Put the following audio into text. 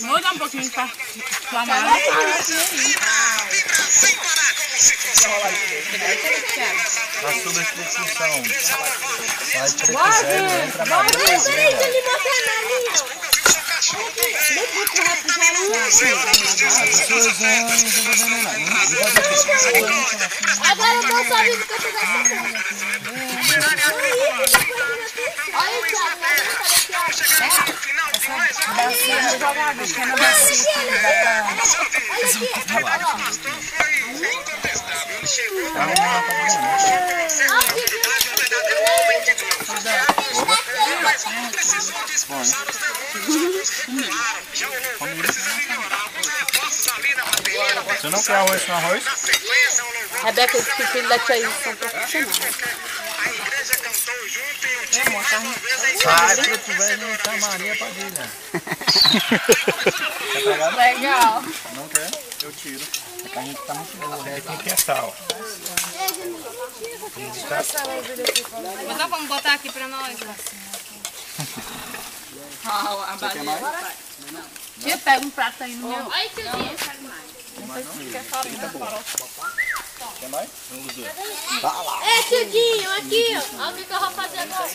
Vou dar um pouquinho pra clamar. A substituição. Vai preto Bora, na bora, peraí, deixa ele mostrar na lá. Agora eu vou só vir que eu pegar essa Bacia, jogar na cana bacia que dá pra... Olha aqui, Você não quer arroz com arroz? Rebeca disse que o filho da tia Isa são profissionais. Sai, preto velho, não tá Maria Padilha. Quer pegar? Legal. Não quer? Eu tiro. A carne tá muito boa. É aqui que é sal. Então vamos botar aqui pra nós. a Quer mais? Tia, pega um prato aí no meu. Olha, tiozinho. Quer mais? É, tiozinho, aqui, ó. Olha o que eu vou fazer agora.